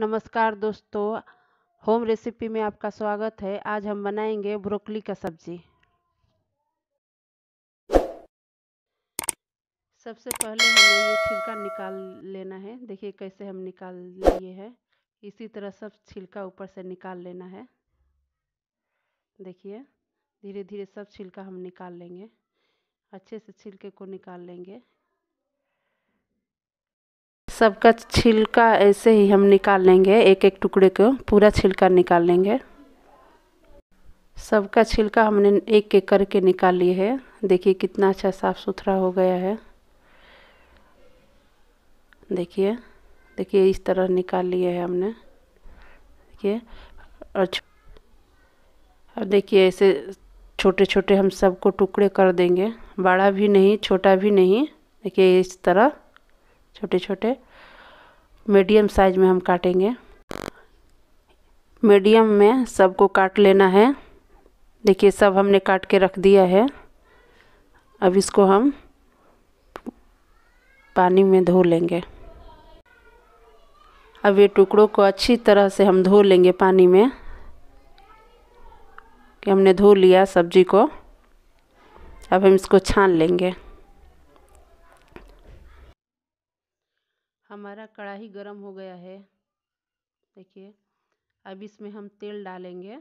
नमस्कार दोस्तों, home recipe में आपका स्वागत है। आज हम बनाएँगे ब्रोकली का सब्ज़ी। सबसे पहले हमें ये छिलका निकाल लेना है। देखिए कैसे हम निकाल लिए हैं। इसी तरह सब छिलका ऊपर से निकाल लेना है। देखिए धीरे धीरे सब छिलका हम निकाल लेंगे। अच्छे से छिलके को निकाल लेंगे। सबका छिलका ऐसे ही हम निकाल लेंगे एक एक टुकड़े को, पूरा छिलका निकाल लेंगे। सबका छिलका हमने एक एक करके निकाल लिए है। देखिए कितना अच्छा साफ़ सुथरा हो गया है। देखिए देखिए इस तरह निकाल लिए है हमने। देखिए, और और देखिए ऐसे छोटे छोटे हम सबको टुकड़े कर देंगे। बड़ा भी नहीं, छोटा भी नहीं। देखिए इस तरह छोटे छोटे मीडियम साइज़ में हम काटेंगे। मीडियम में सबको काट लेना है। देखिए, सब हमने काट के रख दिया है। अब इसको हम पानी में धो लेंगे। अब ये टुकड़ों को अच्छी तरह से हम धो लेंगे पानी में, कि हमने धो लिया सब्ज़ी को। अब हम इसको छान लेंगे। हमारा कढ़ाई गरम हो गया है। देखिए, अब इसमें हम तेल डालेंगे।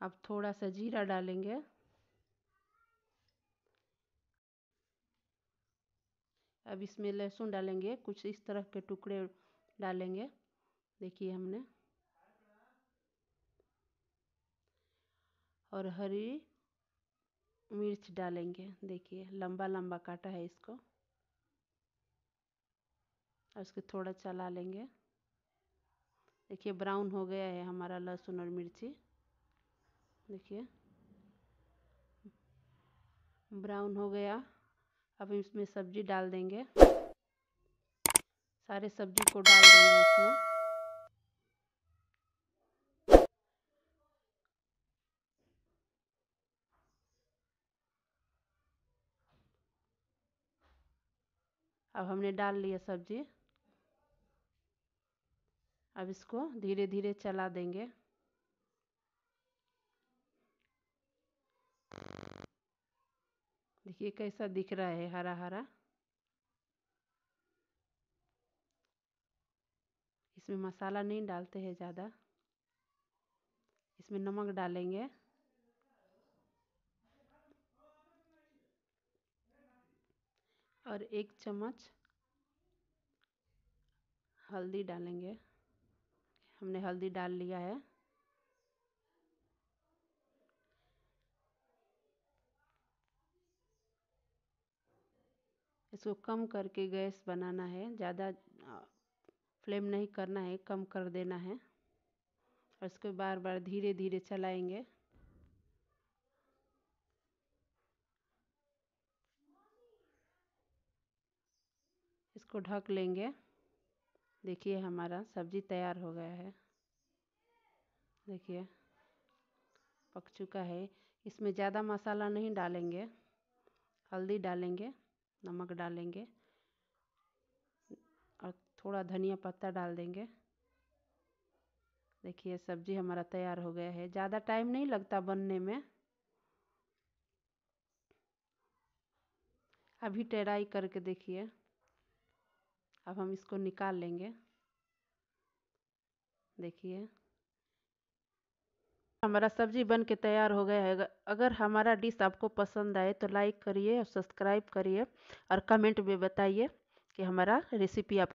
अब थोड़ा सा जीरा डालेंगे। अब इसमें लहसुन डालेंगे, कुछ इस तरह के टुकड़े डालेंगे। देखिए हमने। और हरी मिर्च डालेंगे। देखिए लंबा लंबा काटा है इसको। और इसको थोड़ा चला लेंगे। देखिए, ब्राउन हो गया है हमारा लहसुन और मिर्ची। देखिए। ब्राउन हो गया। अब इसमें सब्ज़ी डाल देंगे। सारे सब्ज़ी को डाल देंगे इसमें। अब हमने डाल लिया सब्ज़ी। अब इसको धीरे धीरे चला देंगे। देखिए कैसा दिख रहा है हरा हरा इसमें मसाला नहीं डालते हैं ज़्यादा। इसमें नमक डालेंगे। और एक चम्मच हल्दी डालेंगे। हमने हल्दी डाल लिया है। इसको कम करके गैस बनाना है। ज़्यादा फ्लेम नहीं करना है, कम कर देना है। और इसको बार बार धीरे धीरे चलाएँगे। इसको ढक लेंगे। देखिए हमारा सब्ज़ी तैयार हो गया है। देखिए, पक चुका है। इसमें ज़्यादा मसाला नहीं डालेंगे। हल्दी डालेंगे, नमक डालेंगे और थोड़ा धनिया पत्ता डाल देंगे। देखिए, सब्ज़ी हमारा तैयार हो गया है। ज़्यादा टाइम नहीं लगता बनने में। अभी टेराई करके देखिए। अब हम इसको निकाल लेंगे। देखिए। हमारा सब्ज़ी बन के तैयार हो गया है। अगर हमारा डिश आपको पसंद आए तो लाइक करिए और सब्सक्राइब करिए और कमेंट में बताइए कि हमारा रेसिपी आप